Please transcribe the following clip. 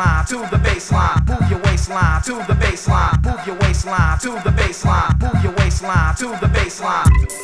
waistline to the baseline. Move your waistline to the baseline. Move your waistline to the baseline. Move your waistline to the baseline.